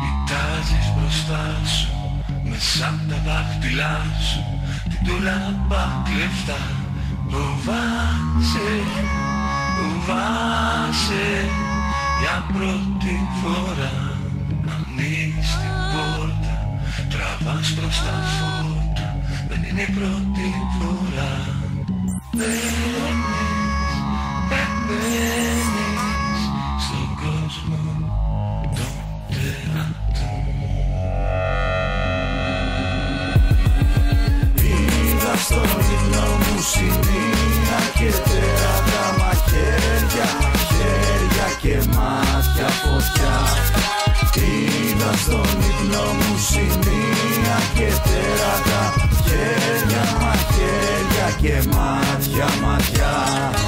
Κοιτάζεις μπροστά σου Μέσα από τα δάχτυλά σου Την τουράμπα κλεφτά Φοβάσαι, φοβάσαι Για πρώτη φορά. Ανοίγεις την πόρτα Τραβάς προς τα φώτα Δεν είναι η πρώτη φορά. Παίρνεις, παίρνεις και μάτια μάτια.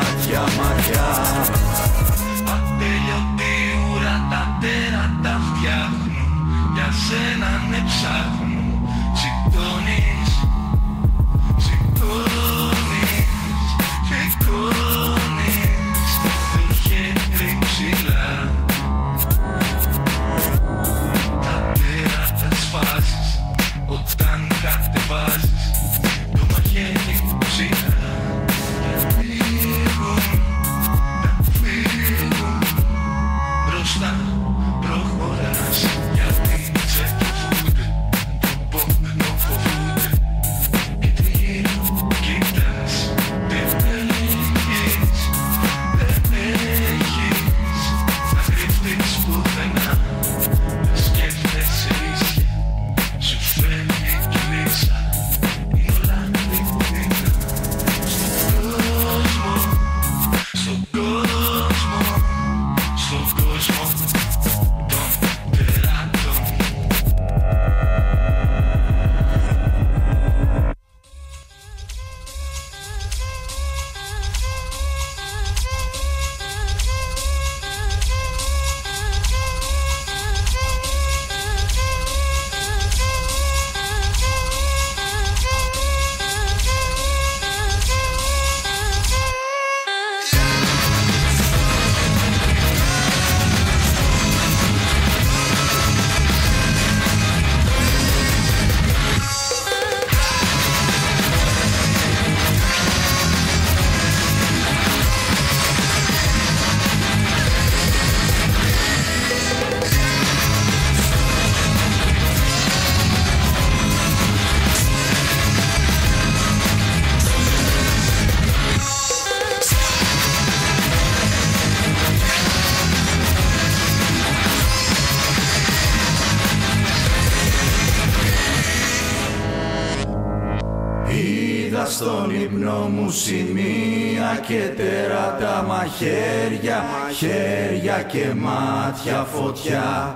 Είδα στον ύπνο μου σημεία και τέρατα μαχαίρια, χέρια και μάτια φωτιά.